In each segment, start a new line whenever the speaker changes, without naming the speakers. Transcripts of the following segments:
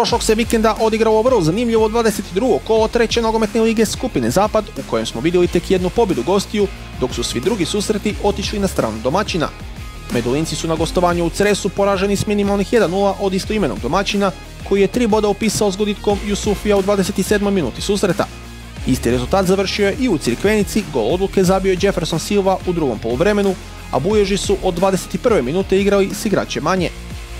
Prošlog se vikenda odigralo vrlo zanimljivo 22. kolo treće nogometne lige skupine Zapad u kojem smo vidjeli tek jednu pobjedu gostiju dok su svi drugi susreti otišli na stranu domaćina. Medulinci su na gostovanju u Cresu poraženi s minimalnih 1-0 od istoimenog domaćina koji je tri boda upisao s goditkom Jusufija u 27. minuti susreta. Isti rezultat završio je i u Cirkvenici, gol odluke zabio je Jefferson Silva u drugom poluvremenu, a Buježi su od 21. minute igrali s igrače manje.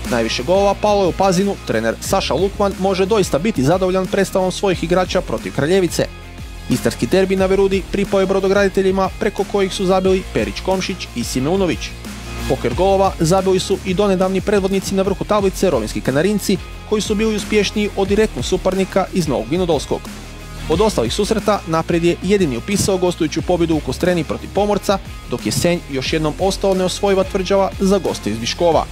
Najviše golova palo je u Pazinu, trener Saša Lukman može doista biti zadovoljan predstavom svojih igrača protiv Kraljevice. Istarski derbi na Verudi pripao je brodograditeljima preko kojih su zabili Perić Komšić i Simeunović. Poker golova zabili su i donedavni predvodnici na vrhu tablice Rovinski Kanarinci koji su bili uspješniji od direktnog suparnika iz Novog Vinodolskog. Od ostalih susreta naprijed je jedini upisao gostujuću pobjedu u Kostreni protiv Pomorca, dok je Senj još jednom ostao neosvojiva tvrđava za goste iz Viškova.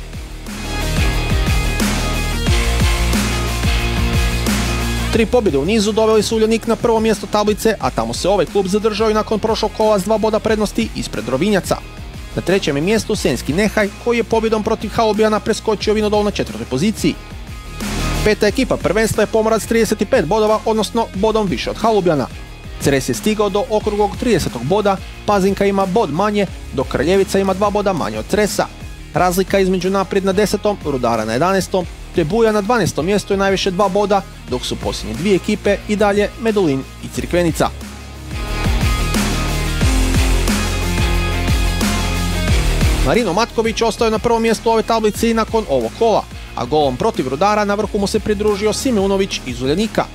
Tri pobjede u nizu doveli su Uljanik na prvo mjesto tablice, a tamo se ovaj klub zadržao i nakon prošlog kola s dva boda prednosti ispred Rovinjaca. Na trećem je mjestu Senski Nehaj, koji je pobjedom protiv Halobijana preskočio Vinodol na četvrtoj poziciji. Peta ekipa prvenstva je Pomorac 35 bodova, odnosno bodom više od Halubjana. Cres je stigao do okrugog 30. boda, Pazinka ima bod manje, dok Kraljevica ima dva boda manje od Cresa. Razlika između naprijed na 10. Rudara na 11. te Buja na 12. mjestu je najviše dva boda, dok su posljednje dvije ekipe i dalje Medulin i Cirkvenica. Marino Matković ostao na prvom mjestu ove tablici nakon ovog kola, a golom protiv Rudara na vrhu mu se pridružio Simeunović iz Uljanika.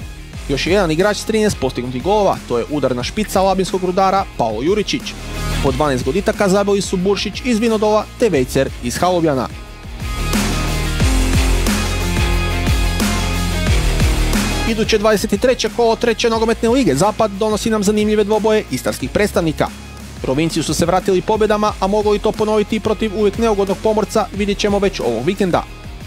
Još je jedan igrač s 13 postignutih golova, to je udarna špica Labinskog Rudara Paolo Juričić. Po 12 goditaka zabili su Buršić iz Vinodova te Vejcer iz Halobjana. Iduće 23. kolo treće nogometne lige Zapad donosi nam zanimljive dvoboje istarskih predstavnika. Provinciju su se vratili pobjedama, a mogu li to ponoviti protiv uvijek neugodnog pomorca vidjet ćemo već ovog vikenda.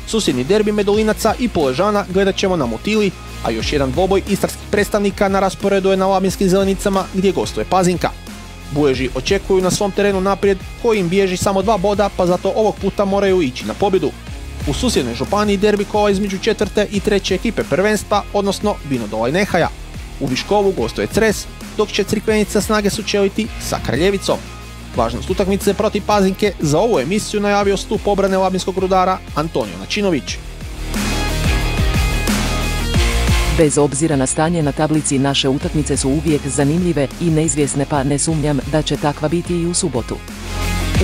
Susjedni derbi Medulinaca i Poležana gledat ćemo na Mutili, a još jedan dvoboj istarskih predstavnika na rasporedu je na Labinskim zelenicama gdje gostuje Pazinka. Buježi očekuju na svom terenu naprijed koji im bježi samo dva boda pa zato ovog puta moraju ići na pobjedu. U susjednoj županiji derbi kola između četvrte i treće ekipe prvenstva, odnosno Vinodola i Nehaja. U Viškovu gostuje Cres, dok će Crikvenica snage sučeliti sa Kraljevicom. Važnost utakmice protiv Pazinke za ovu emisiju najavio stup obrane Labinskog rudara Antonio Načinović.
Bez obzira na stanje na tablici naše utakmice su uvijek zanimljive i neizvjesne pa ne sumnjam da će takva biti i u subotu.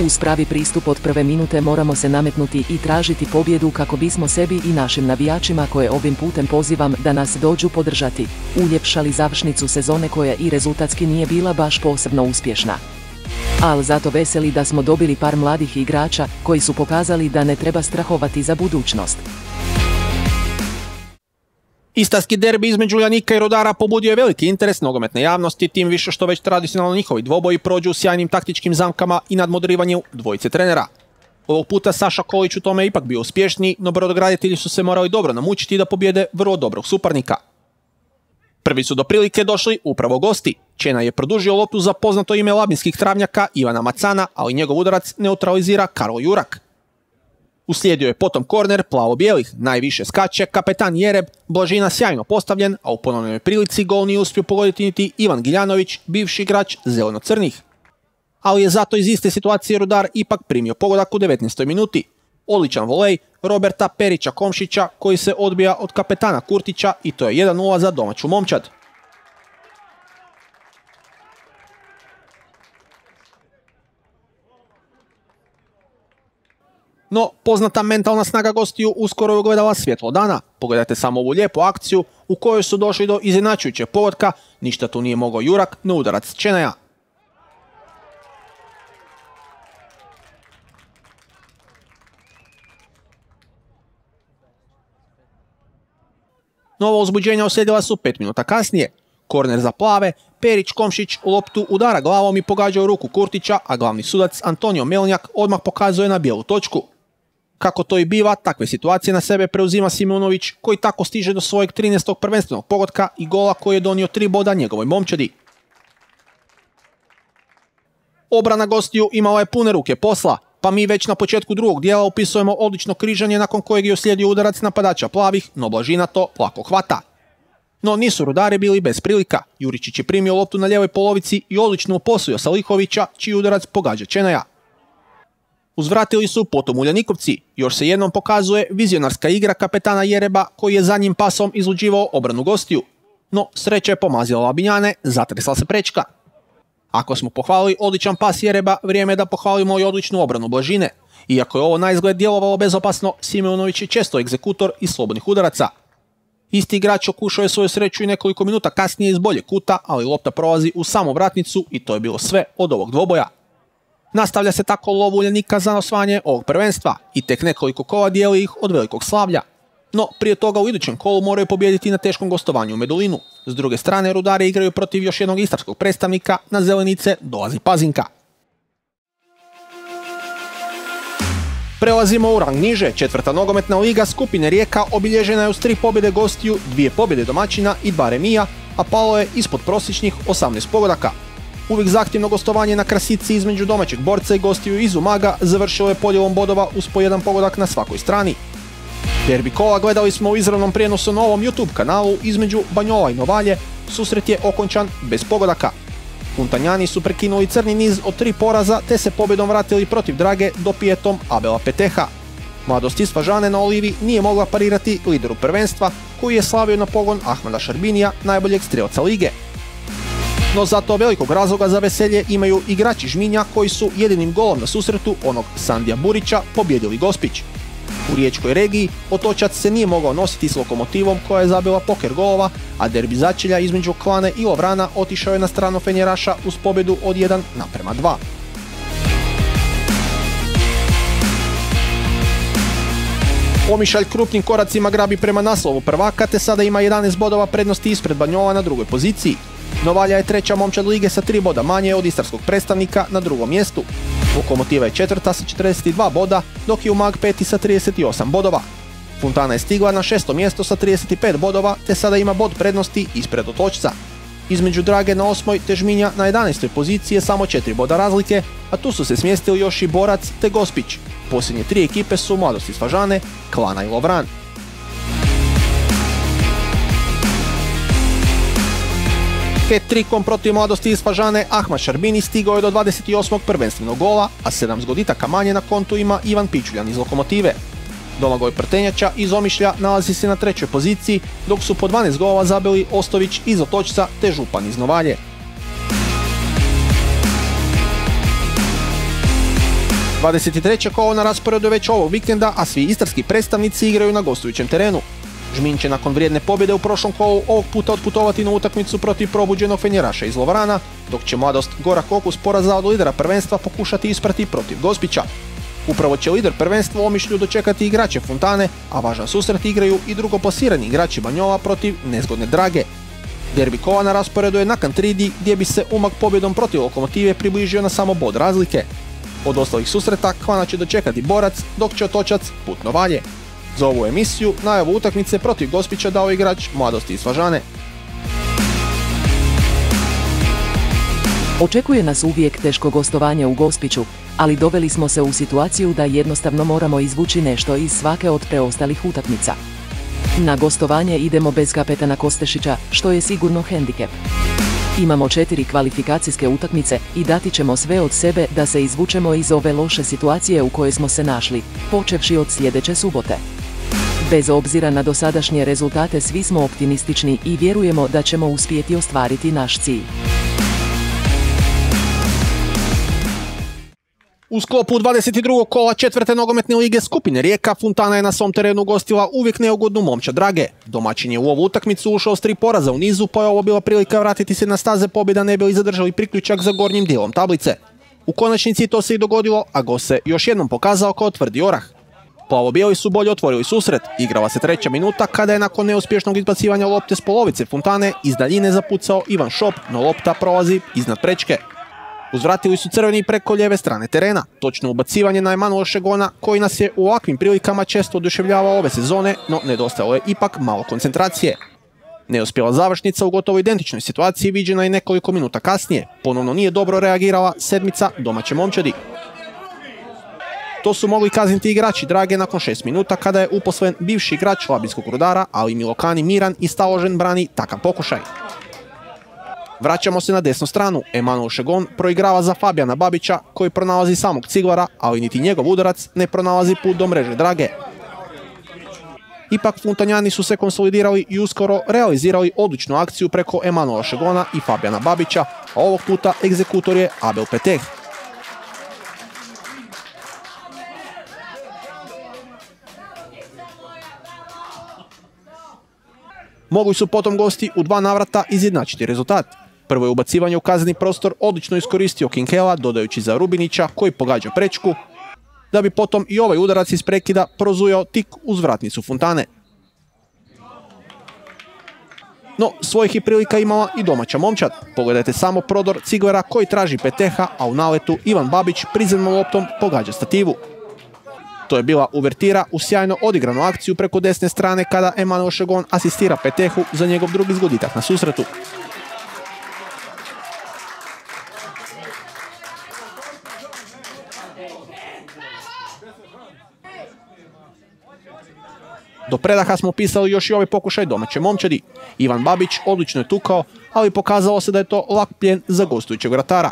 Uz pravi pristup od prve minute moramo se nametnuti i tražiti pobjedu kako bismo sebi i našim navijačima koje ovim putem pozivam da nas dođu podržati, uljepšali završnicu sezone koja i rezultatski nije bila baš posebno uspješna. Ali zato veseli da smo dobili par mladih igrača koji su pokazali da ne treba strahovati za budućnost.
Istarski derbi između Uljanika i Rodara pobudio je veliki interes nogometne javnosti, tim više što već tradicionalno njihovi dvoboji prođu u sjajnim taktičkim zamkama i nadmodrivanju dvojice trenera. Ovog puta Saša Kolić u tome ipak bio uspješniji, no brodograditelji su se morali dobro namučiti da pobjede vrlo dobrog suparnika. Prvi su do prilike došli upravo gosti. Čena je produžio loptu za poznato ime labinskih travnjaka Ivana Macana, ali njegov udarac neutralizira Karlo Jurak. Uslijedio je potom korner plavo-bijelih, najviše skače kapetan Jereb, Blažina sjajno postavljen, a u ponovnoj prilici gol nije uspio pogoditi niti Ivan Giljanović, bivši igrač zeleno-crnih. Ali je zato iz iste situacije Rudar ipak primio pogodak u 19. minuti. Odličan volej Roberta Perića Komšića koji se odbija od kapetana Kurtića i to je 1-0 za domaću momčad. No, poznata mentalna snaga gostiju uskoro je ugledala svjetlo dana. Pogledajte samo ovu lijepu akciju u kojoj su došli do izjednačujućeg povodka, ništa tu nije mogao Jurak na udarac Čenaja. Nova uzbuđenja uslijedila su pet minuta kasnije. Korner za plave, Perić Komšić loptu udara glavom i pogađa u ruku Kurtića, a glavni sudac Antonio Melnjak odmah pokazuje na bijelu točku. Kako to i biva, takve situacije na sebe preuzima Simunović, koji tako stiže do svojeg 13. prvenstvenog pogotka i gola koji je donio tri boda njegovoj momčadi. Obrana gostiju imala je pune ruke posla. Pa mi već na početku drugog dijela upisujemo odlično križanje nakon kojeg je uslijedio udarac napadača plavih, no Blažina to lako hvata. No nisu rudari bili bez prilika. Juričić je primio loptu na lijevoj polovici i odlično uposlio Salihovića, čiji udarac pogađa Čenaja. Uzvratili su potom Uljanikovci. Još se jednom pokazuje vizionarska igra kapetana Jereba koji je zadnjim pasom izluđivao obranu gostiju. No sreća je pomazila Labinjane, zatresla se prečka. Ako smo pohvalili odličan pas Jereba, vrijeme je da pohvalimo i odličnu obranu Blažine. Iako je ovo na izgled djelovalo bezopasno, Simeonović je često egzekutor i slobodnih udaraca. Isti igrač okušao je svoju sreću i nekoliko minuta kasnije iz bolje kuta, ali lopta prolazi u samu vratnicu i to je bilo sve od ovog dvoboja. Nastavlja se tako lov Uljanika za osvajanje ovog prvenstva i tek nekoliko kola dijeli ih od velikog slavlja. No, prije toga u idućem kolu moraju pobijediti na teškom gostovanju u Medulinu. S druge strane, Rudari igraju protiv još jednog istarskog predstavnika, na zelenice dolazi Pazinka. Prelazimo u rang niže, četvrta nogometna liga skupine Rijeka obilježena je uz tri pobjede gostiju, dvije pobjede domaćina i dva remija, a palo je ispod prosječnih 18 pogodaka. Uvijek zahtjevno gostovanje na krasici između domaćeg borca i gostiju iz Umaga završilo je podjelom bodova uz po jedan pogodak na svakoj strani. Derbi kola gledali smo u izravnom prijenosu na ovom YouTube kanalu između Banjola i Novalje, susret je okončan bez pogodaka. Puntanjani su prekinuli crni niz od tri poraza te se pobjedom vratili protiv Drage dopijetom Abela Peteha. Mladost iz Fažane na Olivi nije mogla parirati lideru prvenstva koji je slavio na pogon Ahmada Šarbinija, najboljeg strelca lige. No zato velikog razloga za veselje imaju igrači Žminja koji su jedinim golom na susretu onog Sandija Burića pobjedili Gospić. U riječkoj regiji Otočac se nije mogao nositi s lokomotivom koja je zabila poker golova, a derbi začelja između Klane i Lovrana otišao je na stranu Fenjeraša uz pobjedu od 1 naprema 2. Omišalj krupnim koracima grabi prema naslovu prvaka te sada ima 11 bodova prednosti ispred Banjova na drugoj poziciji. Novalja je treća momčad lige sa 3 boda manje od istarskog predstavnika na drugom mjestu. Lokomotiva je četvrta sa 42 boda, dok je Umag peti sa 38 bodova. Fontana je stigla na šesto mjesto sa 35 bodova, te sada ima bod prednosti ispred otočca. Između Drage na osmoj te Žminja na 11. poziciji samo 4 boda razlike, a tu su se smjestili još i Borac te Gospić. Posljednje tri ekipe su Mladosti Svažane, Klana i Lovran. Hat-trikom protiv mladosti iz Fažane Ahmad Šarbini stigao je do 28. prvenstvenog gola, a 7 zgoditaka manje na kontu ima Ivan Pičuljan iz Lokomotive. Domagoj Prtenjača iz Omišlja nalazi se na trećoj poziciji, dok su po 12 golova zabili Ostović iz Otočca te Župan iz Novalje. ...23. kolo na rasporedu već ovog vikenda, a svi istarski predstavnici igraju na gostujućem terenu. Žmin će nakon vrijedne pobjede u prošlom kolu ovog puta otputovati na utakmicu protiv probuđenog Fenjeraša iz Lovrana, dok će mladost Gora Kokus poraza od lidera prvenstva pokušati isprati protiv Gospića. Upravo će lider prvenstva u Omišlju dočekati igrače Fontane, a važan susret igraju i drugoposirani igrači Banjova protiv nezgodne Drage. Derbi kola na rasporedu je na Kantridi gdje bi se umak pobjedom protiv lokomotive približio na samo bod razlike. Od ostalih susreta Kvana će dočekati Borac, dok će Otočac put Novalje. Za ovu emisiju najavu utakmice protiv Gospića dao igrač Mladosti i Svažane.
Očekuje nas uvijek teško gostovanje u Gospiću, ali doveli smo se u situaciju da jednostavno moramo izvući nešto iz svake od preostalih utakmica. Na gostovanje idemo bez kapetana Kostešića, što je sigurno hendikep. Imamo četiri kvalifikacijske utakmice i dati ćemo sve od sebe da se izvučemo iz ove loše situacije u kojoj smo se našli, počevši od sljedeće subote. Bez obzira na dosadašnje rezultate svi smo optimistični i vjerujemo da ćemo uspjeti ostvariti naš cilj.
U sklopu 22. kola četvrte nogometne lige skupine Rijeka, Funtana je na svom terenu gostila uvijek neugodnu momča Drage. Domaćin je u ovu utakmicu ušao s tri poraza u nizu, pa je ovo bila prilika vratiti se na staze pobjeda ne bi li zadržali priključak za gornjim dijelom tablice. U konačnici to se i dogodilo, a Go se još jednom pokazao kao tvrdi orah. Plavo-bijeli su bolje otvorili susret, igrala se treća minuta kada je nakon neuspješnog izbacivanja lopte s polovice Fontane iz daljine zapucao Ivan Šop, no lopta prolazi iznad prečke. Uzvratili su crveni preko lijeve strane terena, točno ubacivanje na Emanuel Šegona koji nas je u ovakvim prilikama često oduševljavao ove sezone, no nedostalo je ipak malo koncentracije. Neuspjela završnica u gotovo identičnoj situaciji viđena je nekoliko minuta kasnije. Ponovno nije dobro reagirala sedmica domaće momčadi. To su mogli kazniti igrači Drage nakon 6 minuta kada je uposlen bivši igrač Labinskog rudara, ali Milokani Miran i staložen brani takav pokušaj. Vraćamo se na desnu stranu. Emanuel Šegon proigrava za Fabijana Babića koji pronalazi samog Ciglara, ali niti njegov udarac ne pronalazi put do mreže Drage. Ipak Funtanjani su se konsolidirali i uskoro realizirali odličnu akciju preko Emanuela Šegona i Fabijana Babića, a ovog puta egzekutor je Abel Peteh. Mogli su potom gosti u dva navrata izjednačiti rezultat. Prvo je ubacivanje u kazneni prostor odlično iskoristio Kinkela dodajući za Rubinića koji pogađa prečku, da bi potom i ovaj udarac iz prekida prozujao tik uz vratnicu Fontane. No, svojih i prilika imala i domaća momčad. Pogledajte samo prodor Ciglera koji traži Peteha, a u naletu Ivan Babić prizemnom loptom pogađa stativu. To je bila uvertira u sjajno odigranu akciju preko desne strane kada Emanuel Šegon asistira Petehu za njegov drugi zgoditak na susretu. Do predaha smo pisali još i ovaj pokušaj domaće momčadi. Ivan Babić odlično je tukao, ali pokazalo se da je to lak pljen za gostujućeg vratara.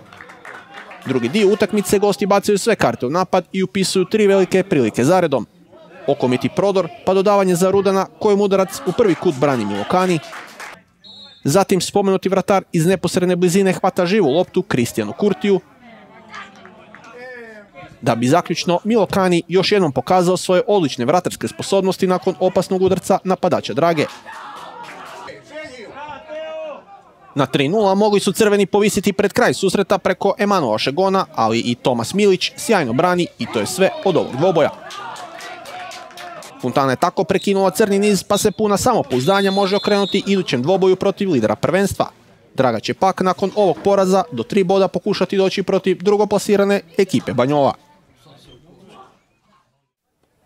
Drugi dio utakmice gosti bacaju sve karte u napad i upisuju tri velike prilike zaredom. Okomiti prodor, pa dodavanje za Rudana kojem udarac u prvi kut brani Milokani. Zatim spomenuti vratar iz neposredne blizine hvata živu loptu Kristijanu Kurtiju, da bi zaključno Milokani još jednom pokazao svoje odlične vratarske sposobnosti nakon opasnog udarca napadača Drage. Na 3-0 mogli su crveni povisiti pred kraj susreta preko Emanuela Šegona, ali i Tomas Milić sjajno brani i to je sve od ovog dvoboja. Fontana je tako prekinula crni niz pa se puna samopouzdanja može okrenuti idućem dvoboju protiv lidera prvenstva. Draga će pak nakon ovog poraza do tri boda pokušati doći protiv drugoplasirane ekipe Banjova.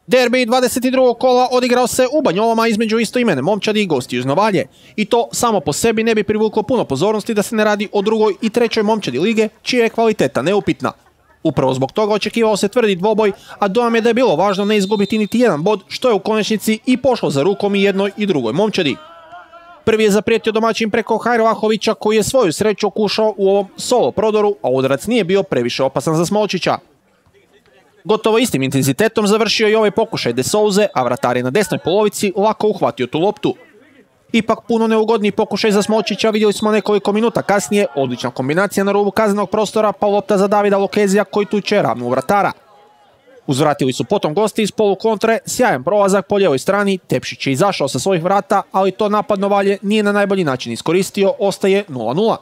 Derbi 22. kola odigrao se u Banjolama između istoimene momčadi i gosti iz Novalje. I to samo po sebi ne bi privuklo puno pozornosti da se ne radi o drugoj i trećoj momčadi lige, čija je kvaliteta neupitna. Upravo zbog toga očekivao se tvrdi dvoboj, a dojam je da je bilo važno ne izgubiti niti jedan bod, što je u konačnici i pošlo za rukom i jednoj i drugoj momčadi. Prvi je zaprijetio domaćin preko Hajrovahovića koji je svoju sreću okušao u ovom solo prodoru, a udarac nije bio previše opasan za Smolčića. Gotovo istim intenzitetom završio i ovaj pokušaj De Souze, a vratar je na desnoj polovici lako uhvatio tu loptu. Ipak puno neugodniji pokušaj za Smolčića vidjeli smo nekoliko minuta kasnije, odlična kombinacija na rubu kaznenog prostora, pa lopta za Davida Lokezija koji tuče ravno u vratara. Uzvratili su potom gosti iz polukontre, sjajan prolazak po ljevoj strani, Tepšić je izašao sa svojih vrata, ali to napadno valje nije na najbolji način iskoristio, ostaje 0-0.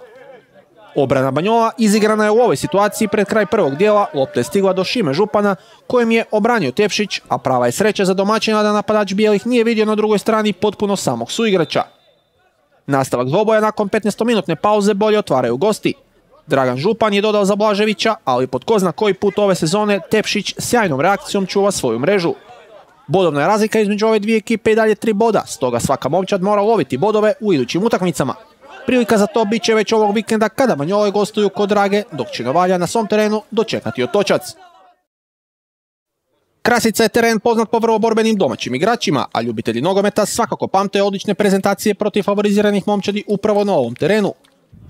Obrana Banjola izigrana je u ovoj situaciji pred kraj prvog dijela, lopta je stigla do Šime Župana, kojem je obranio Tepšić, a prava je sreća za domaćina da napadač bijelih nije vidio na drugoj strani potpuno samog suigrača. Nastavak dvoboja nakon 15-minutne pauze bolje otvaraju gosti. Dragan Župan je dodao za Blaževića, ali pod ko zna koji put ove sezone Tepšić sjajnom reakcijom čuva svoju mrežu. Bodovna je razlika između ove dvije ekipe i dalje tri boda, stoga svaka momčad mora loviti bodove u idućim utakmicama. Prilika za to bit će već ovog vikenda kada Manjole gostuju kod Drage, dok će Novalja na svom terenu dočekati otočac. Krasica je teren poznat po vrlo borbenim domaćim igračima, a ljubitelji nogometa svakako pamte odlične prezentacije protiv favoriziranih momčadi upravo na ovom terenu.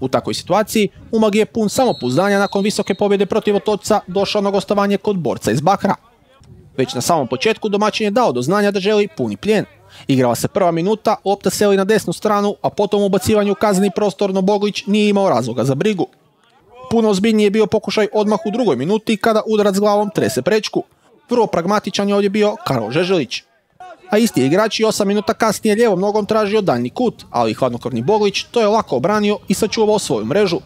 U takvoj situaciji Umag je pun samopouzdanja nakon visoke pobjede protiv otočca došao na gostovanje kod borca iz Bakra. Već na samom početku domaćin je dao do znanja da želi puni plijen. Igrala se prva minuta, lopta seli na desnu stranu, a potom u ubacivanju u kazni prostor, no Boglić nije imao razloga za brigu. Puno ozbiljniji je bio pokušaj odmah u drugoj minuti kada udarac glavom trese prečku. Vrlo pragmatičan je ovdje bio Karol Žeželić. A isti igrač i 8 minuta kasnije lijevom nogom tražio daljni kut, ali hladnokorni Boglić to je lako obranio i sačuvao svoju mrežu.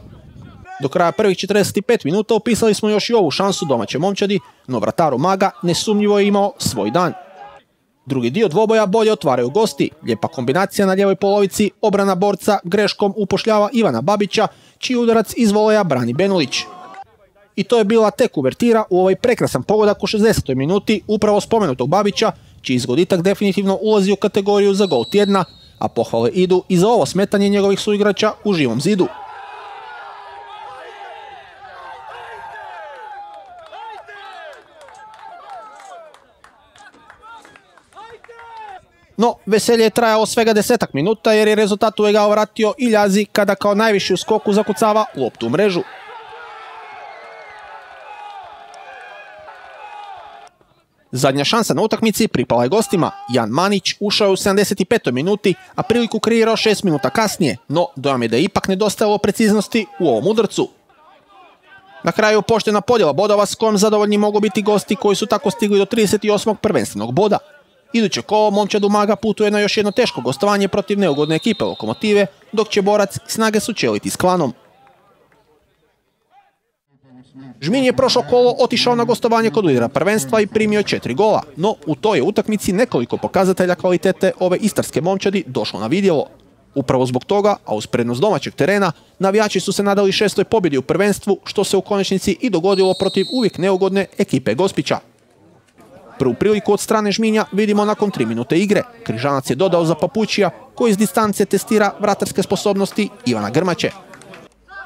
Do kraja prvih 45 minuta opisali smo još i ovu šansu domaće momčadi, no vrataru Maga nesumnjivo je imao svoj dan. Drugi dio dvoboja bolje otvaraju gosti. Lijepa kombinacija na ljevoj polovici, obrana borca greškom upošljava Ivana Babića, čiji udarac iz voleja brani Benulić. I to je bila tek uvertira u ovaj prekrasan pogodak u 60. minuti upravo spomenutog Babića, čiji izgoditak definitivno ulazi u kategoriju za gol tjedna, a pohvale idu i za ovo smetanje njegovih suigrača u živom zidu. No, veselje je trajalo svega desetak minuta jer je rezultat u Egao vratio i Ljazi kada kao najviši u skoku zakucava loptu u mrežu. Zadnja šansa na utakmici pripala je gostima. Jan Manić ušao je u 75. minuti, a priliku kreirao 6 minuta kasnije, no dojam je da je ipak nedostajalo preciznosti u ovom udarcu. Na kraju poštena podjela bodova s kojom zadovoljni mogu biti gosti koji su tako stigli do 38. prvenstvenog boda. Iduće kolo momčad Umaga putuje na još jedno teško gostovanje protiv neugodne ekipe Lokomotive, dok će borac snage sučeliti s klanom. Žmin je prošlo kolo otišao na gostovanje kod lidera prvenstva i primio četiri gola, no u toj utakmici nekoliko pokazatelja kvalitete ove istarske momčadi došlo na vidjelo. Upravo zbog toga, a uz prednost domaćeg terena, navijači su se nadali šestoj pobjedi u prvenstvu, što se u konačnici i dogodilo protiv uvijek neugodne ekipe Gospića. Prvu priliku od strane Žminja vidimo nakon tri minute igre. Križanac je dodao za Papućija, koji iz distance testira vratarske sposobnosti Ivana Grmaće.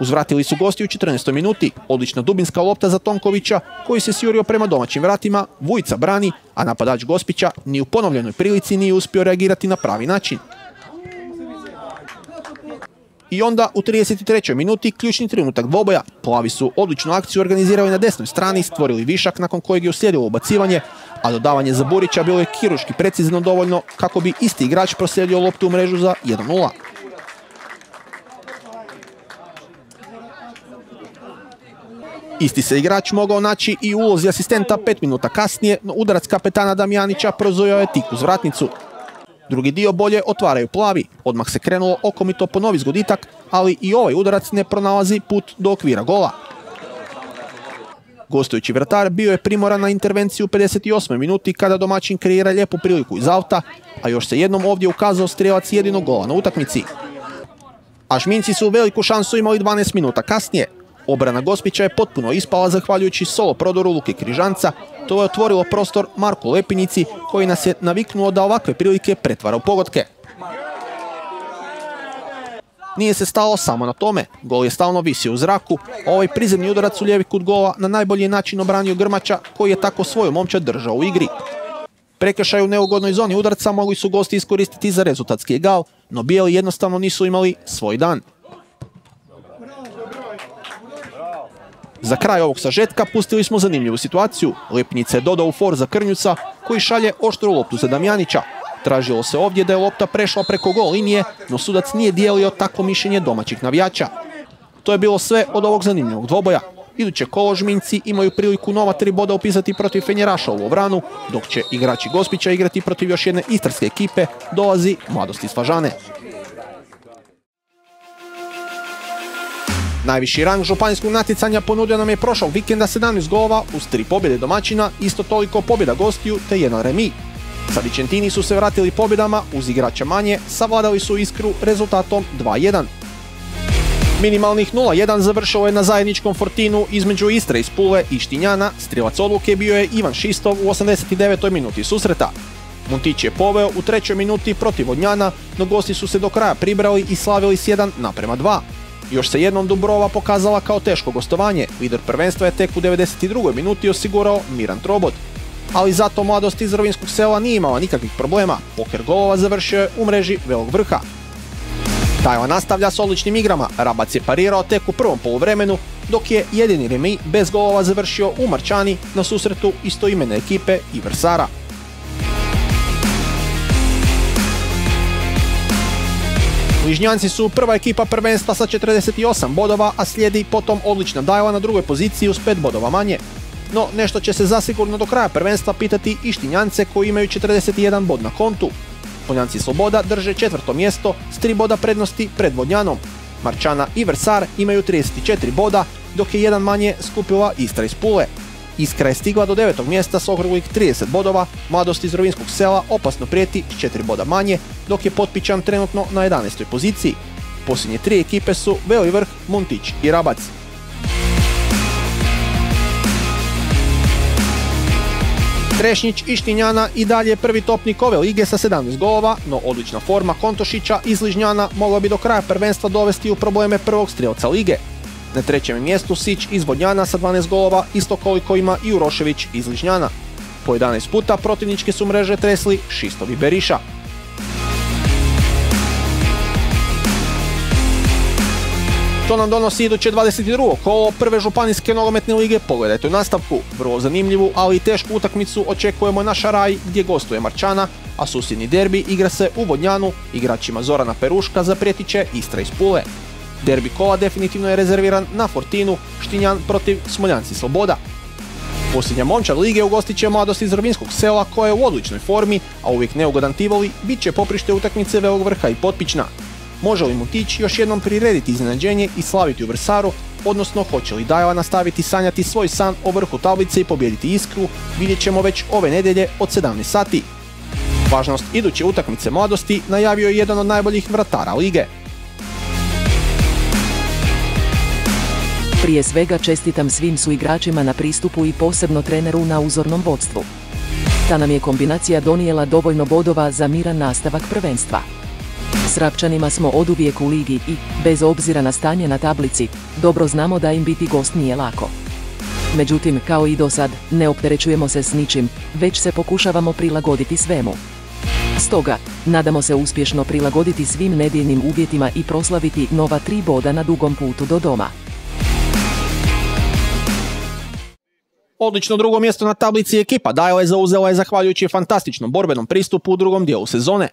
Uzvratili su gosti u 14. minuti, odlična dubinska lopta za Tonkovića, koji se sjurio prema domaćim vratima, Vujica brani, a napadač Gospića ni u ponovljenoj prilici nije uspio reagirati na pravi način. I onda u 33. minuti ključni trenutak dvoboja. Plavi su odličnu akciju organizirali na desnoj strani, stvorili višak nakon kojeg je uslijedilo ubacivanje, a dodavanje za Burića bilo je kiruški precizno dovoljno kako bi isti igrač proslijedio loptu u mrežu za 1-0. Isti se igrač mogao naći i ulozi asistenta pet minuta kasnije, no udarac kapetana Damjanića prozujao je tik uz vratnicu. Drugi dio bolje otvaraju plavi. Odmah se krenulo okomito po novi zgoditak, ali i ovaj udarac ne pronalazi put do okvira gola. Gostujući vratar bio je primoran na intervenciju u 58. minuti kada domaćin kreira lijepu priliku iz auta, a još se jednom ovdje ukazao strijelac jedinog gola na utakmici. A Žminci su veliku šansu imali 12 minuta kasnije. Obrana Gospića je potpuno ispala zahvaljujući solo prodoru Luke Križanca. To je otvorilo prostor Marku Lepinici koji nas je naviknuo da ovakve prilike pretvara u pogodke. Nije se stalo samo na tome, gol je stalno visio u zraku, ovaj prizemni udarac u lijevi kut gola na najbolji način obranio Grmača koji je tako svoju momčad držao u igri. Prekršaj u neugodnoj zoni udarca mogli su gosti iskoristiti za rezultatski egal, no bijeli jednostavno nisu imali svoj dan. Za kraj ovog sažetka pustili smo zanimljivu situaciju. Lipnica je dodao u for za Krnjuca koji šalje oštru loptu za Damjanića. Tražilo se ovdje da je lopta prešla preko gol linije, no sudac nije dijelio takvo mišljenje domaćih navijača. To je bilo sve od ovog zanimljivog dvoboja. Iduće kolo Žminci imaju priliku nova tri boda upisati protiv Fenjeraša u Ovranu, dok će igrači Gospića igrati protiv još jedne istarske ekipe, dolazi Mladosti Svažane. Najviši rang županijskog natjecanja ponudio nam je prošlog vikenda 17 golova uz tri pobjede domaćina, isto toliko pobjeda gostiju te jedan remi. Vicentini su se vratili pobjedama uz igrača manje, savladali su iskru rezultatom 2-1. Minimalnih 0-1 završilo je na zajedničkom Fortinu između Istre iz Pule i Štinjana. Strilac odluke bio je Ivan Šistov u 89. minuti susreta. Muntić je poveo u trećoj minuti protiv Vodnjana, no gosti su se do kraja pribrali i slavili s 1 naprema 2. Još se jednom Dubrova pokazala kao teško gostovanje, lider prvenstva je tek u 92. minuti osigurao Miran Trobot. Ali zato mladost iz Rovinskog sela nije imala nikakvih problema, poker golova završio je u mreži Velog vrha. Tajla nastavlja s odličnim igrama, Rabac je parirao tek u prvom poluvremenu, dok je jedini remi bez golova završio u Marčani na susretu istoimene ekipe Ivrsara. Ližnjanci su prva ekipa prvenstva sa 48 bodova, a slijedi potom odlična Dajla na drugoj poziciji uz 5 bodova manje. No, nešto će se zasigurno do kraja prvenstva pitati i Štinjance koji imaju 41 bod na kontu. Poljanci Sloboda drže četvrto mjesto s 3 boda prednosti pred Vodnjanom. Marčana i Vrsar imaju 34 boda, dok je jedan manje skupila Istra iz Pule. Iskra je stigla do devetog mjesta s okruglih 30 bodova, mladost iz Rovinskog sela opasno prijeti s 4 boda manje, dok je Potpićan trenutno na 11. poziciji. Posljednje tri ekipe su Veli Vrh, Montić i Rabac. Trešnjić i Štinjana i dalje prvi topnik ove lige sa 17 golova, no odlična forma Kontošića iz Ližnjana mogla bi do kraja prvenstva dovesti u probleme prvog strijelca lige. Na trećem mjestu Sić iz Vodnjana sa 12 golova, isto koliko ima i Urošević iz Ližnjana. Po 11 puta protivničke su mreže tresli Šistovi Beriša. Što nam donosi iduće 22. kolo prve županijske nogometne lige, pogledajte u nastavku. Vrlo zanimljivu, ali i tešku utakmicu očekujemo na Šaraj gdje gostuje Marčana, a susjedni derbi igra se u Vodnjanu, igračima Zorana Peruška zaprijetit će Istra iz Pule. Derbi kola definitivno je rezerviran na Fortinu, Štinjan protiv Smoljanci Sloboda. Posljednja momčad lige ugostit će mladost iz Rovinskog sela koja je u odličnoj formi, a uvijek neugodan Tivoli, bit će poprište utakmice Velog vrha i Potpična. Može li Mutić još jednom prirediti iznenađenje i slaviti u Vrsaru, odnosno hoće li Dajla nastaviti sanjati svoj san o vrhu tablice i pobijediti Iskru, vidjet ćemo već ove nedelje od 17 sati. Važnost iduće utakmice mladosti najavio je jedan od najboljih vratara lige.
Prije svega čestitam svim su igračima na pristupu i posebno treneru na uzornom vodstvu. Ta nam je kombinacija donijela dovoljno bodova za miran nastavak prvenstva. S Rapčanima smo oduvijek u ligi i, bez obzira na stanje na tablici, dobro znamo da im biti gost nije lako. Međutim, kao i do sad, ne opterećujemo se s ničim, već se pokušavamo prilagoditi svemu. Stoga, nadamo se uspješno prilagoditi svim nedjeljnim uvjetima i proslaviti nova tri boda na dugom putu do doma.
Odlično drugo mjesto na tablici ekipa Dajle zauzela je zahvaljujući fantastičnom borbenom pristupu u drugom dijelu sezone.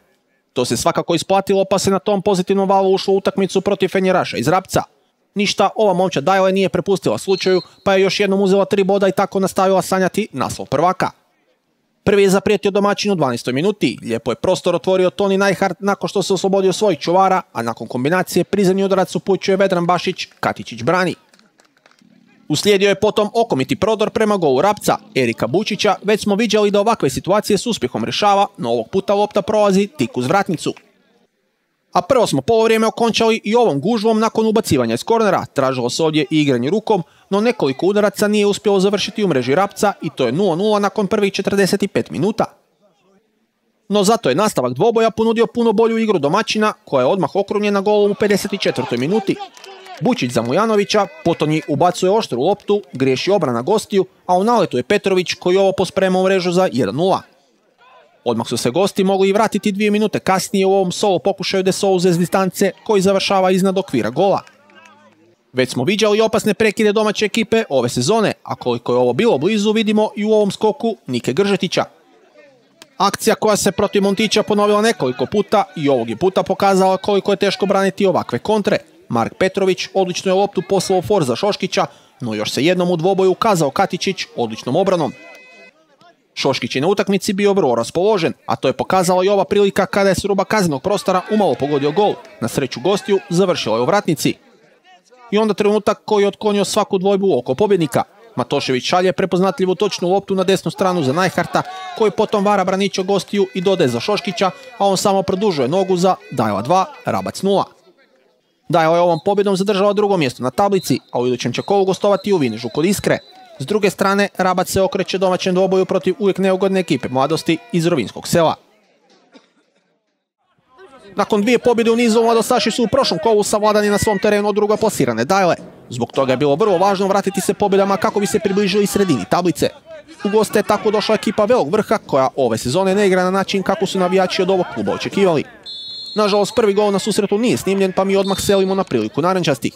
To se svakako isplatilo pa se na tom pozitivnom valu ušlo utakmicu protiv Fenjeraša iz Rapca. Ništa ova momča Dajle nije prepustila slučaju pa je još jednom uzela tri boda i tako nastavila sanjati naslov prvaka. Prvi je zaprijetio domaćinu u 12. minuti, lijepo je prostor otvorio Toni Najhart nakon što se oslobodio svojih čuvara, a nakon kombinacije prizemni udarac upućuje Vedran Bašić, Katičić brani. Uslijedio je potom okomiti prodor prema golu Rapca, Erika Bučića, već smo viđali da ovakve situacije s uspjehom rješava, no ovog puta lopta prolazi tik uz vratnicu. A prvo smo polovreme okončali i ovom gužvom nakon ubacivanja iz kornera, tražilo se ovdje i igranje rukom, no nekoliko udaraca nije uspjelo završiti u mreži Rapca i to je 0-0 nakon prvih 45 minuta. No zato je nastavak dvoboja ponudio puno bolju igru domaćina, koja je odmah okrunjena golom u 54. minuti. Bučić za Mujanovića, potonji ubacuje oštru loptu, griješi obrana gostiju, a u naletu je Petrović koji ovo posprema u mrežu za 1-0. Odmah su se gosti mogli i vratiti dvije minute kasnije u ovom solo pokušaju de s distance koji završava iznad okvira gola. Već smo viđali opasne prekide domaće ekipe ove sezone, a koliko je ovo bilo blizu vidimo i u ovom skoku Nike Gržetića. Akcija koja se protiv Montića ponovila nekoliko puta i ovog je puta pokazala koliko je teško braniti ovakve kontre. Mark Petrović odlično je loptu poslao for za Šoškića, no još se jednom u dvoboju ukazao Katičić odličnom obranom. Šoškić je na utakmici bio vrlo raspoložen, a to je pokazala i ova prilika kada je s ruba kaznenog prostora umalo pogodio gol. Na sreću gostiju završila je u vratnici. I onda trenutak koji je otklonio svaku dvojbu oko pobjednika. Matošević šalje prepoznatljivu točnu loptu na desnu stranu za Najharta, koji potom vara braničo gostiju i dode za Šoškića, a on samo produžuje nogu za Dajla 2, Rabac 0. Dajla je ovom pobjedom zadržao drugo mjesto na tablici, a u idućem će kolu gostovati u Vinežu kod Iskre. S druge strane, Rabac se okreće domaćem dvoboju protiv uvijek neugodne ekipe mladosti iz Rovinskog sela. Nakon dvije pobjede u nizu, mladostaši su u prošlom kolu savladani na svom terenu od drugo plasirane Dajle. Zbog toga je bilo vrlo važno vratiti se pobjedama kako bi se približili sredini tablice. U goste je tako došla ekipa Velog vrha koja ove sezone ne igra na način kako su navijači od ovog kluba očekivali. Nažalost, prvi gol na susretu nije snimljen pa mi odmah selimo na priliku narančastih.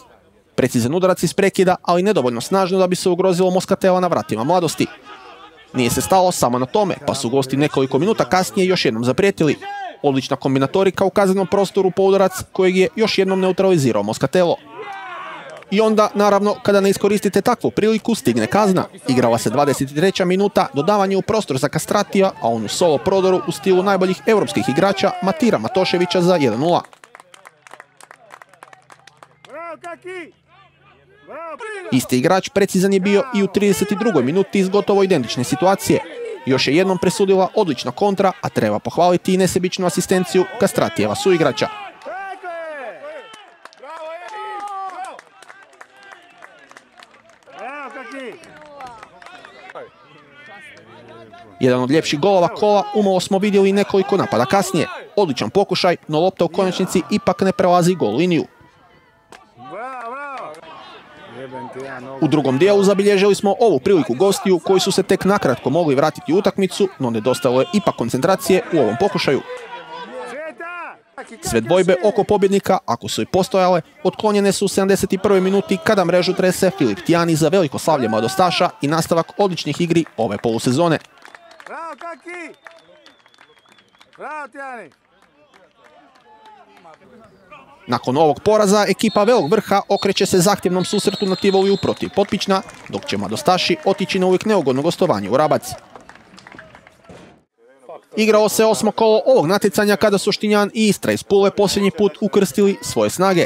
Precizan udarac iz prekida, ali nedovoljno snažno da bi se ugrozilo Moskatela na vratima mladosti. Nije se stalo samo na tome, pa su gosti nekoliko minuta kasnije još jednom zaprijetili. Odlična kombinatorika u kaznenom prostoru po udarac kojeg je još jednom neutralizirao Moskatelo. I onda, naravno, kada ne iskoristite takvu priliku, stigne kazna. Igrala se 23. minuta, dodavanje u prostor za Kastratija, a on u solo prodoru u stilu najboljih europskih igrača Matira Matoševića za 1-0. Isti igrač precizan je bio i u 32. minuti iz gotovo identične situacije. Još je jednom presudila odlična kontra, a treba pohvaliti i nesebičnu asistenciju Kastratijeva suigrača. Jedan od ljepših golova kola umalo smo vidjeli nekoliko napada kasnije. Odličan pokušaj, no lopta u konačnici ipak ne prelazi gol liniju. U drugom dijelu zabilježili smo ovu priliku gostiju koji su se tek nakratko mogli vratiti u utakmicu, no nedostalo je ipak koncentracije u ovom pokušaju. Sve dvojbe oko pobjednika, ako su i postojale, otklonjene su u 71. minuti kada mrežu trese Filip Tijani za veliko slavlje mladostaša i nastavak odličnih igri ove polusezone. Bravo, Taki! Bravo, Tijani! Nakon ovog poraza, ekipa Velog vrha okreće se zahtjevnom susretu na Tivoliju protiv Potpična, dok će Mladostaši otići na uvijek neugodno gostovanje u Rabac. Igrao se osmo kolo ovog natjecanja kada su Štinjan i Istra iz Pule posljednji put ukrstili svoje snage.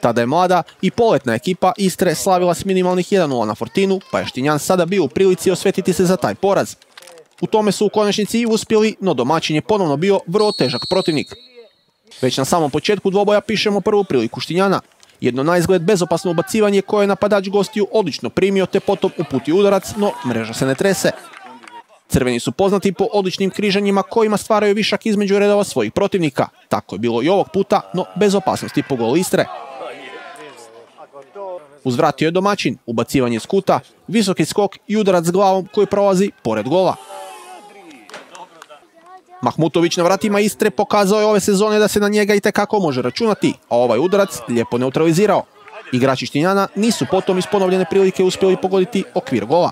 Tada je mlada i poletna ekipa Istre slavila s minimalnih 1-0 na Fortinu, pa je Štinjan sada bio u prilici osvetiti se za taj poraz. U tome su u konačnici i uspjeli, no domaćin je ponovno bio vrlo težak protivnik. Već na samom početku dvoboja pišemo prvu priliku Štinjana. Jedno na izgled bezopasno ubacivanje koje je napadač gostiju odlično primio te potom uputio udarac, no mreža se ne trese. Crveni su poznati po odličnim križanjima kojima stvaraju višak između redova svojih protivnika. Tako je bilo i ovog puta, no bez opasnosti po gol Istre. Uzvratio je domaćin, ubacivanje skuta, visoki skok i udarac s glavom koji prolazi pored gola. Mahmutović na vratima Istre pokazao je ove sezone da se na njega i tekako može računati, a ovaj udarac lijepo neutralizirao. Igrači Štinjana nisu potom iz ponovljene prilike uspjeli pogoditi okvir gola.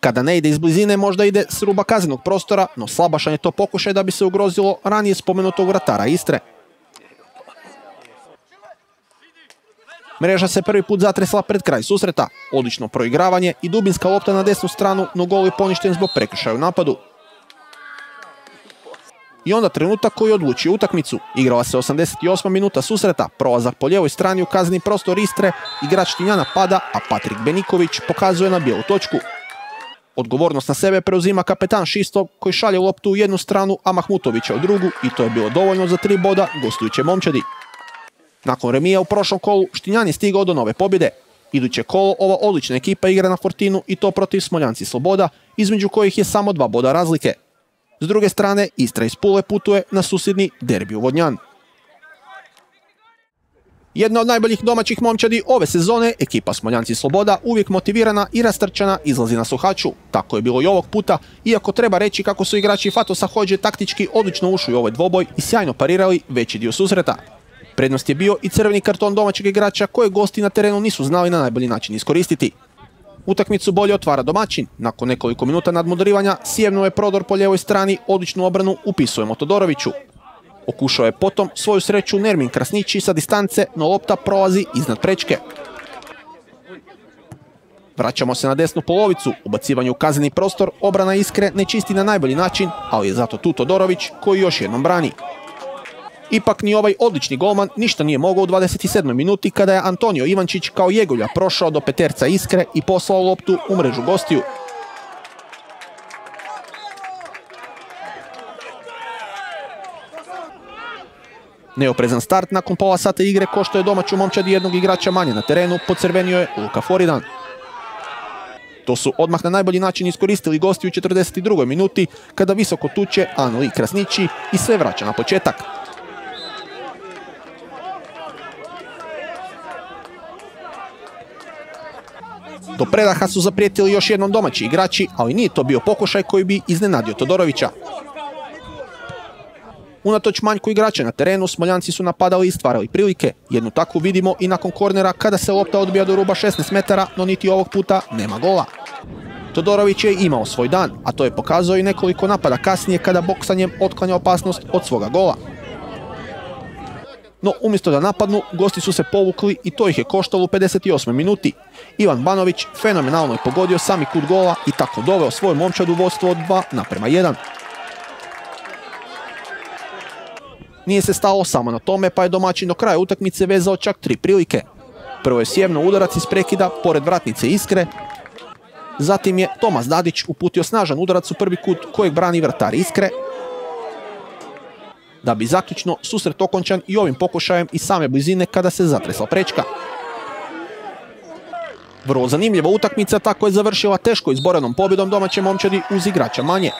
Kada ne ide iz blizine, možda ide s ruba kaznenog prostora, no slabašan je to pokušaj da bi se ugrozilo ranije spomenutog vratara Istre. Mreža se prvi put zatresla pred kraj susreta. Odlično proigravanje i dubinska lopta na desnu stranu, no gol je poništen zbog prekršaja u napadu. I onda trenutak koji odlučuje utakmicu. Igrala se 88. minuta susreta, prolazak po lijevoj strani u kazni prostor Istre, igrač Tinjana pada, a Patrik Beniković pokazuje na bijelu točku. Odgovornost na sebe preuzima kapetan Šisto koji šalje loptu u jednu stranu, a Mahmutovića u drugu i to je bilo dovoljno za tri boda gostujuće momčadi. Nakon remija u prošlom kolu Štinjan je stigao do nove pobjede. Iduće kolo ova odlična ekipa igra na Fortinu i to protiv Smoljanci Sloboda, između kojih je samo dva boda razlike. S druge strane, Istra iz Pule putuje na susjedni derbi u Vodnjan. Jedna od najboljih domaćih momčadi ove sezone, ekipa Smoljanci Sloboda, uvijek motivirana i rastrčana, izlazi na suhaču. Tako je bilo i ovog puta, iako treba reći kako su igrači Fatosa Hođe taktički odlično ušli u ovaj dvoboj i sjajno parirali veći dio susreta. Prednost je bio i crveni karton domaćeg igrača koje gosti na terenu nisu znali na najbolji način iskoristiti. Utakmicu bolje otvara domaćin. Nakon nekoliko minuta nadmudrivanja sjevno je prodor po ljevoj strani, odličnu obranu upisujemo Todoroviću. Okušao je potom svoju sreću Nermin Krasnići sa distance, no lopta prolazi iznad prečke. Vraćamo se na desnu polovicu, ubacivanje u kazneni prostor, obrana Iskre ne čisti na najbolji način, ali je zato tu Todorović koji još jednom brani. Ipak ni ovaj odlični golman ništa nije mogao u 27. minuti kada je Antonio Ivančić kao jegulja prošao do peterca Iskre i poslao loptu u mrežu gostiju. Neoprezan start nakon pola sata igre košto je domaću momčadi jednog igrača manje na terenu, pocrvenio je Luka Foridan. To su odmah na najbolji način iskoristili gosti u 42. minuti kada visoko tuče Anli Krasnići i sve vraća na početak. Do predaha su zaprijetili još jednom domaći igrači, ali nije to bio pokušaj koji bi iznenadio Todorovića. Unatoč manjku igrača na terenu, Smoljanci su napadali i stvarali prilike. Jednu takvu vidimo i nakon kornera kada se lopta odbija do ruba 16 metara, no niti ovog puta nema gola. Todorović je imao svoj dan, a to je pokazao i nekoliko napada kasnije kada boksanjem otklanja opasnost od svoga gola. No umjesto da napadnu, gosti su se povukli i to ih je koštalo u 58. minuti. Ivan Banović fenomenalno je pogodio sami kut gola i tako doveo svoj momčad u vodstvo od 2 naprema 1. Nije se stalo samo na tome, pa je domaćin do kraja utakmice vezao čak tri prilike. Prvo je sjevno udarac iz prekida, pored vratnice Iskre. Zatim je Tomas Dadić uputio snažan udarac u prvi kut kojeg brani vratar Iskre. Da bi zaključno susret okončan i ovim pokušajem i same blizine kada se zatresla prečka. Vrlo zanimljiva utakmica, tako je završila teško izborenom pobjedom domaće momčadi uz igrača manje.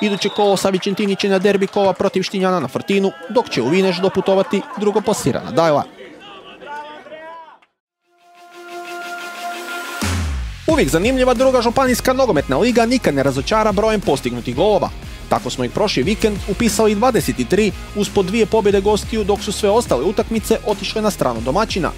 Iduće kolo sa će na derbi kova protiv Štinjana na Fortinu, dok će u Vineš doputovati drugo posirana Dajla. Uvijek zanimljiva druga županijska nogometna liga nikad ne razočara brojem postignutih golova. Tako smo i prošli vikend upisali 23 uz po dvije pobjede gostiju dok su sve ostale utakmice otišle na stranu domaćina.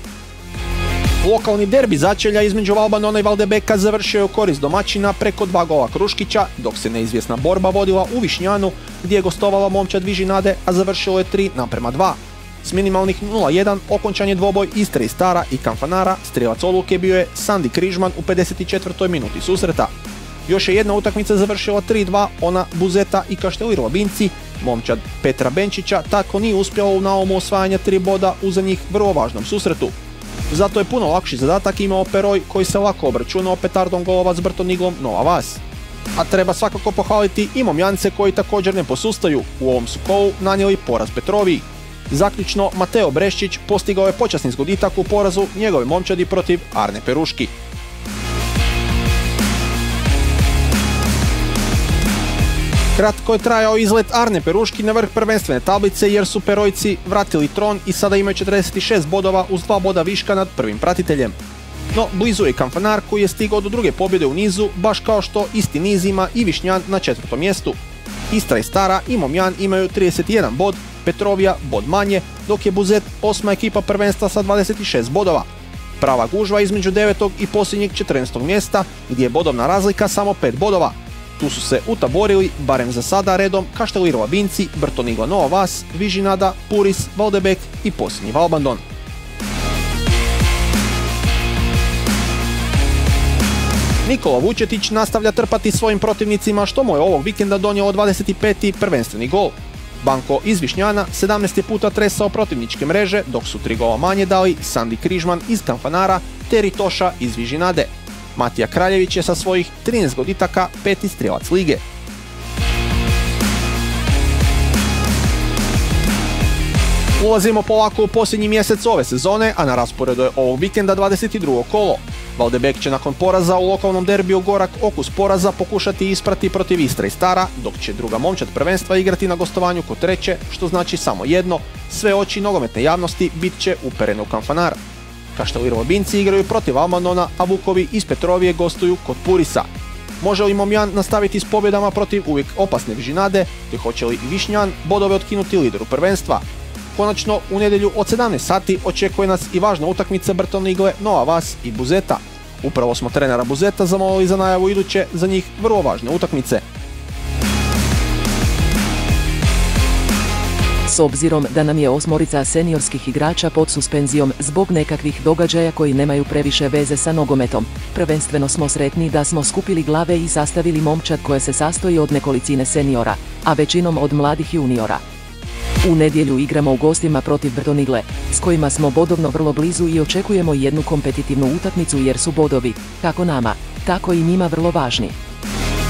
Lokalni derbi začelja između Valbanona i Valdebeka završio je u korist domaćina preko dva gola Kruškića, dok se neizvjesna borba vodila u Višnjanu gdje je gostovala momčad Vižinade, a završilo je 3 naprema 2. S minimalnih 0-1 okončan je dvoboj Istre i Stara i Kamfanara, strijelac odluke bio je Sandi Križman u 54. minuti susreta. Još je jedna utakmica završila 3-2, ona Buzeta i Kašteli Robinci, momčad Petra Benčića tako nije uspjela u naomu osvajanja tri boda u za njih vrlo važnom susretu. Zato je puno lakši zadatak imao Peroj koji se lako obračunao petardom golova s Brtoniglom Nova Vas. A treba svakako pohvaliti i Momjance koji također ne posustaju. U ovom su kolu nanijeli poraz Petrovi. Zaključno, Mateo Breščić postigao je počasni zgoditak u porazu njegove momčadi protiv Arne Peruški. Kratko je trajao izlet Arne Peruški na vrh prvenstvene tablice jer su Perojci vratili tron i sada imaju 46 bodova uz dva boda viška nad prvim pratiteljem. No, blizu je Kamfanar koji je stigao do druge pobjede u nizu, baš kao što isti niz ima i Višnjan na četvrtom mjestu. Istra i Stara i Momjan imaju 31 bod, Petrovija bod manje, dok je Buzet osma ekipa prvenstva sa 26 bodova. Prava gužva između devetog i posljednjeg 14. mjesta gdje je bodovna razlika samo 5 bodova. Tu su se utaborili, barem za sada redom, Kaštelirova Binci, Brtonigo Nova Vas, Vižinada, Puris, Valdebek i posljednji Valbandon. Nikola Vučetić nastavlja trpati svojim protivnicima što mu je ovog vikenda donijelo 25. prvenstveni gol. Banko iz Višnjana 17. puta tresao protivničke mreže dok su tri gola manje dali Sandi Križman iz Kamfanara te Ritoša iz Vižinade. Matija Kraljević je sa svojih 13 goditaka peti strijelac lige. Ulazimo polako u posljednji mjesec ove sezone, a na rasporedu je ovog vikenda 22. kolo. Valdebek će nakon poraza u lokalnom derbiju Gorak okus poraza pokušati isprati protiv Istra i Stara, dok će druga momčad prvenstva igrati na gostovanju kod treće, što znači samo jedno, sve oči nogometne javnosti bit će uperene u kamfanara. Kašteli Robinci igraju protiv Almanona, a Vukovi iz Petrovije gostuju kod Purisa. Može li Momjan nastaviti s pobjedama protiv uvijek opasne Vižinade, te hoće li Višnjan bodove otkinuti lideru prvenstva? Konačno, u nedjelju od 17 sati očekuje nas i važna utakmica Brton Igle, Nova Vas i Buzeta. Upravo smo trenera Buzeta zamolili za najavu iduće za njih vrlo važne utakmice.
S obzirom da nam je osmorica seniorskih igrača pod suspenzijom zbog nekakvih događaja koji nemaju previše veze sa nogometom, prvenstveno smo sretni da smo skupili glave i sastavili momčad koja se sastoji od nekolicine seniora, a većinom od mladih juniora. U nedjelju igramo u gostima protiv Brtonigle, s kojima smo bodovno vrlo blizu i očekujemo jednu kompetitivnu utakmicu jer su bodovi, kako nama, tako i njima vrlo važni.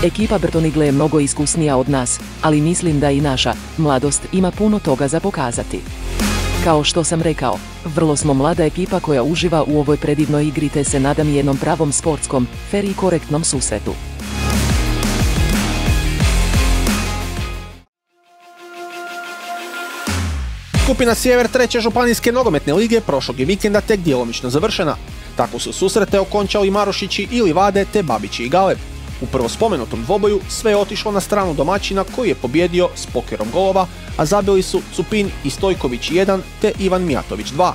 Ekipa Brtonigle je mnogo iskusnija od nas, ali mislim da i naša mladost ima puno toga za pokazati. Kao što sam rekao, vrlo smo mlada ekipa koja uživa u ovoj predivnoj igri te se nadam jednom pravom sportskom, fer i korektnom susretu.
Skupina Sjever treće županijske nogometne lige prošlog je vikenda tek djelomično završena. Tako su susrete okončali Marošići ili Vade te Babići i Galeb. U prvo spomenutom dvoboju sve je otišlo na stranu domaćina koji je pobjedio s pokerom golova, a zabili su Cupin i Stojković 1 te Ivan Mijatović 2.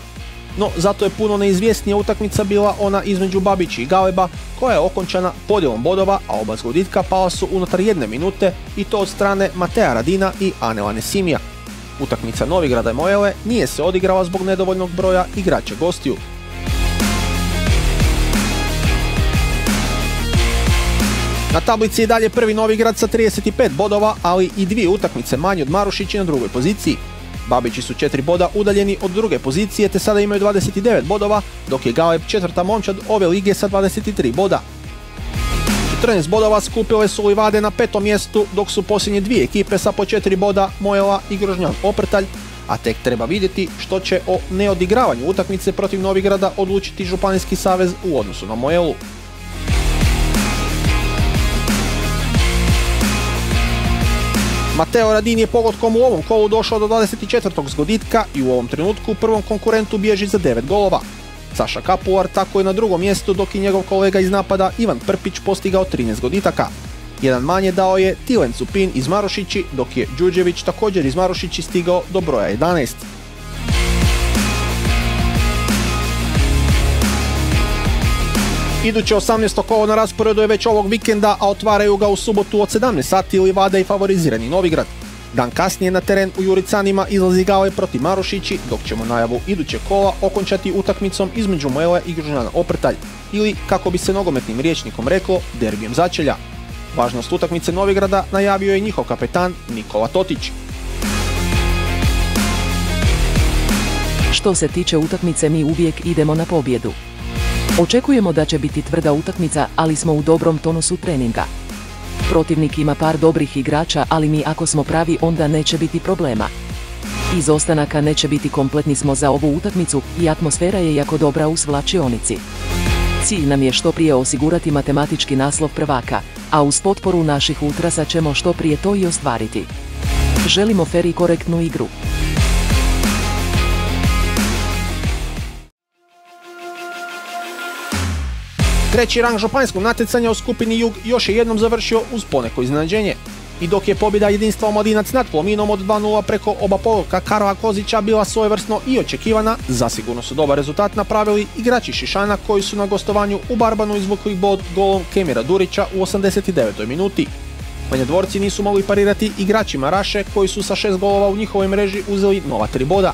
No, zato je puno neizvjesnija utakmica bila ona između Babići i Galeba, koja je okončana podjelom bodova, a oba zgoditka pala su unutar jedne minute i to od strane Matea Radina i Anela Nesimija. Utakmica Novigrada i Mojele nije se odigrala zbog nedovoljnog broja igrača gostiju. Na tablici je dalje prvi Novigrad sa 35 bodova, ali i dvije utakmice manje od Marušića na drugoj poziciji. Babići su četiri boda udaljeni od druge pozicije te sada imaju 29 bodova, dok je Galeb četvrta momčad ove lige sa 23 boda. 14 bodova skupile su Livade na petom mjestu, dok su posljednje dvije ekipe sa po 4 boda Mojela i Grožnjan Oprtalj, a tek treba vidjeti što će o neodigravanju utakmice protiv Novigrada odlučiti Županijski savez u odnosu na Mojelu. Mateo Radin je pogodkom u ovom kolu došao do 24. zgoditka i u ovom trenutku prvom konkurentu bježi za 9 golova. Saša Kapuar tako je na drugom mjestu dok i njegov kolega iz napada Ivan Prpić postigao 13 goditaka. Jedan manje dao je Tilen Cupin iz Marošići, dok je Đuđević također iz Marošići stigao do broja 11. Iduće 18. kolo na rasporedu je već ovog vikenda, a otvaraju ga u subotu od 17 sati Livada i favorizirani Novigrad. Dan kasnije na teren u Juricanima izlazi Gale protiv Marošići, dok ćemo najavu iduće kola okončati utakmicom između Mele i Gružana Oprtalj, ili kako bi se nogometnim riječnikom reklo, derbijem začelja. Važnost utakmice Novigrada najavio je njihov kapetan Nikola Totić.
Što se tiče utakmice mi uvijek idemo na pobjedu. Očekujemo da će biti tvrda utakmica, ali smo u dobrom tonusu treninga. Protivnik ima par dobrih igrača, ali mi ako smo pravi onda neće biti problema. Izostanaka neće biti kompletni smo za ovu utakmicu i atmosfera je jako dobra u svlačionici. Cilj nam je što prije osigurati matematički naslov prvaka, a uz potporu naših ultrasa ćemo što prije to i ostvariti. Želimo fer i korektnu igru.
Treći rang županjskog natjecanja u skupini Jug još je jednom završio uz poneko iznenađenje. I dok je pobjeda jedinstva Omladinac nad Plominom od 2-0 preko oba poluka Karova Kozića bila svojevrsno i očekivana, zasigurno su dobar rezultat napravili igrači Šišana koji su na gostovanju u Barbanu izvukli bod golom Kemira Durića u 89. minuti. dvorci nisu mogli parirati igračima Raše koji su sa šest golova u njihovoj mreži uzeli nova tri boda.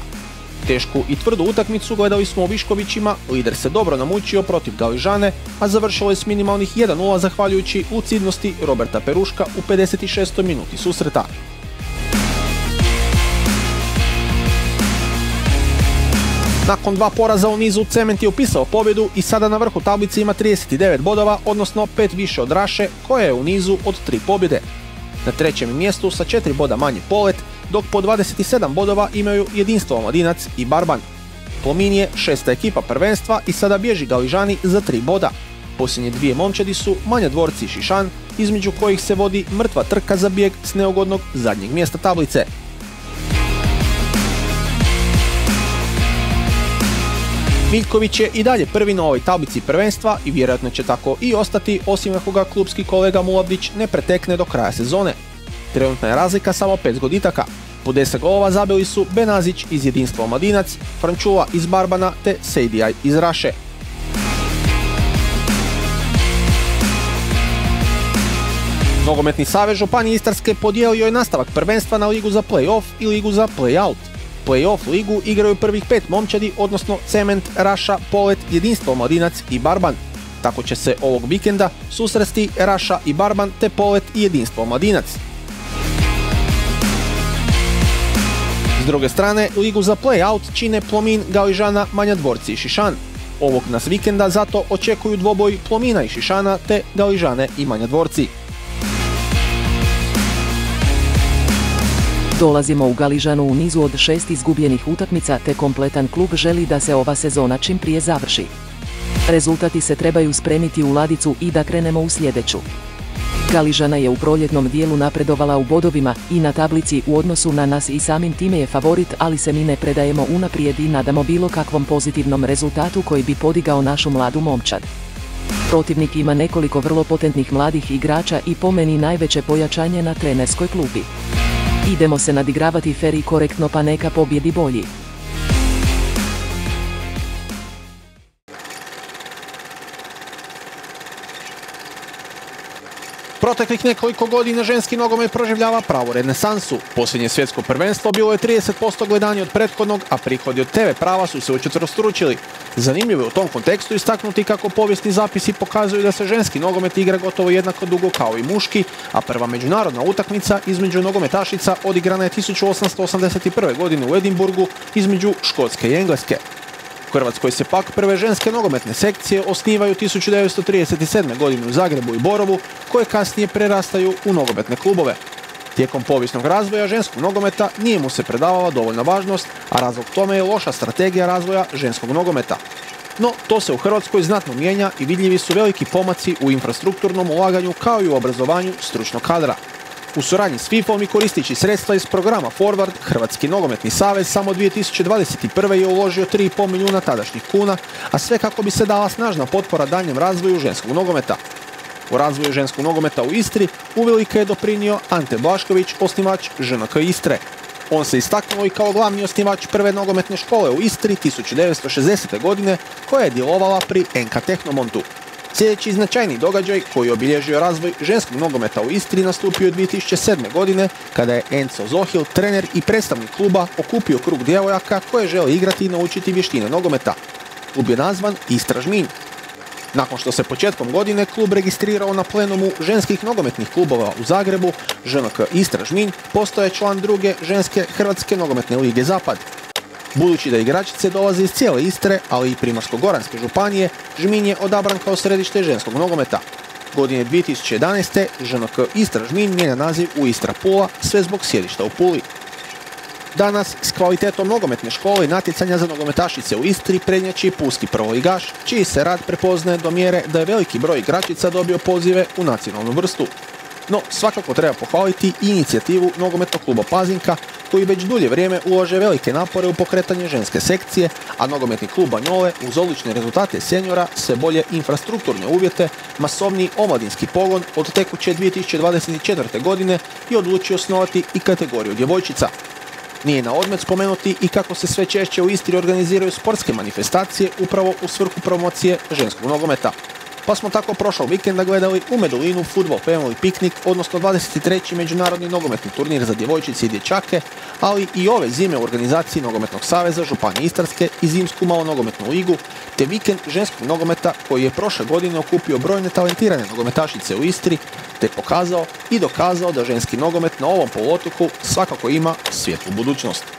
Tešku i tvrdu utakmicu gledali smo u Viškovićima, lider se dobro namučio protiv Galižane, a završilo je s minimalnih 1-0 zahvaljujući lucidnosti Roberta Peruška u 56. minuti susreta. Nakon dva poraza u nizu Cement je upisao pobjedu i sada na vrhu tablice ima 39 bodova, odnosno 5 više od Raše koja je u nizu od 3 pobjede. Na trećem mjestu sa 4 boda manje Polet, dok po 27 bodova imaju jedinstvo Omladinac i Barban. Plomin je šesta ekipa prvenstva i sada bježi Galižani za 3 boda. Posljednje dvije momčadi su Manja Dvorci i Šišan, između kojih se vodi mrtva trka za bijeg s neugodnog zadnjeg mjesta tablice. Miljković je i dalje prvi na ovoj tablici prvenstva i vjerojatno će tako i ostati osim ako ga klubski kolega Mulavdić ne pretekne do kraja sezone. Trenutna je razlika samo 5 goditaka. Po 10 golova zabili su Benazić iz jedinstva Omladinac, Frančula iz Barbana te Sejdijaj iz Raše. Nogometni savez Županije Istarske podijelio je nastavak prvenstva na ligu za play-off i ligu za play-out. Play-off ligu igraju prvih pet momčadi, odnosno Cement, Raša, Polet, Jedinstvo Omladinac i Barban. Tako će se ovog vikenda susresti Raša i Barban te Polet i Jedinstvo Omladinac. S druge strane, ligu za play-out čine Plomin, Galižana, Manja Dvorci i Šišan. Ovog nas vikenda zato očekuju dvoboj Plomina i Šišana te Galižane i Manja
Dolazimo u Galižanu u nizu od šest izgubljenih utakmica te kompletan klub želi da se ova sezona čim prije završi. Rezultati se trebaju spremiti u ladicu i da krenemo u sljedeću. Galižana je u proljetnom dijelu napredovala u bodovima i na tablici u odnosu na nas i samim time je favorit, ali se mi ne predajemo unaprijed i nadamo bilo kakvom pozitivnom rezultatu koji bi podigao našu mladu momčad. Protivnik ima nekoliko vrlo potentnih mladih igrača i po meni najveće pojačanje na trenerskoj klubi. Idemo se nadigravati fer i korektno pa neka pobjedi bolji.
Proteklih nekoliko godina ženski nogomet proživljava pravu renesansu. Posljednje svjetsko prvenstvo bilo je 30% gledanje od prethodnog, a prihodi od TV prava su se učetvrostručili. Zanimljivo je u tom kontekstu istaknuti kako povijesni zapisi pokazuju da se ženski nogomet igra gotovo jednako dugo kao i muški, a prva međunarodna utakmica između nogometašica odigrana je 1881. godine u Edinburgu između Škotske i Engleske. U Hrvatskoj se pak prve ženske nogometne sekcije osnivaju 1937. godine u Zagrebu i Borovu, koje kasnije prerastaju u nogometne klubove. Tijekom povijesnog razvoja ženskog nogometa nije mu se predavala dovoljna važnost, a razlog tome je loša strategija razvoja ženskog nogometa. No, to se u Hrvatskoj znatno mijenja i vidljivi su veliki pomaci u infrastrukturnom ulaganju kao i u obrazovanju stručnog kadra. U suradnji s FIFA-om i koristići sredstva iz programa Forward, Hrvatski nogometni savez samo 2021. je uložio 3,5 milijuna tadašnjih kuna, a sve kako bi se dala snažna potpora daljem razvoju ženskog nogometa. U razvoju ženskog nogometa u Istri uvelike je doprinio Ante Blašković, osnivač ŽNK Istre. On se istaknuo i kao glavni osnivač prve nogometne škole u Istri 1960. godine koja je djelovala pri NK Tehnomontu. Sljedeći značajni događaj koji je obilježio razvoj ženskog nogometa u Istri nastupio je 2007. godine kada je Enzo Zohil, trener i predstavnik kluba, okupio krug djevojaka koje žele igrati i naučiti vještine nogometa. Klub je nazvan Istra Žminj. Nakon što se početkom godine klub registrirao na plenumu ženskih nogometnih klubova u Zagrebu, ŽNK Istra Žminj postoje član druge ženske Hrvatske nogometne lige Zapad. Budući da igračice dolaze iz cijele Istre, ali i Primorsko-Goranske županije, Žminj je odabran kao središte ženskog nogometa. Godine 2011. ŽNK Istra Žminj mijenja naziv u Istra Pula, sve zbog sjedišta u Puli. Danas s kvalitetom nogometne škole i natjecanja za nogometašice u Istri prednjači Pulski prvoligaš, čiji se rad prepoznaje do mjere da je veliki broj igračica dobio pozive u nacionalnu vrstu. No, svakako treba pohvaliti i inicijativu nogometnog kluba Pazinka, koji već dulje vrijeme ulože velike napore u pokretanje ženske sekcije, a nogometni klub Banjole uz odlične rezultate senjora, sve bolje infrastrukturne uvjete, masovni omladinski pogon od tekuće 2024. godine i odlučio osnovati i kategoriju djevojčica. Nije na odmet spomenuti i kako se sve češće u Istri organiziraju sportske manifestacije upravo u svrhu promocije ženskog nogometa pa smo tako prošlog vikenda gledali u Medulinu Football Family Picnic, odnosno 23. međunarodni nogometni turnir za djevojčice i dječake, ali i ove zime u organizaciji Nogometnog saveza Županije Istarske i zimsku malo nogometnu ligu, te vikend ženskog nogometa koji je prošle godine okupio brojne talentirane nogometašice u Istri, te pokazao i dokazao da ženski nogomet na ovom poluotoku svakako ima svijetlu budućnost.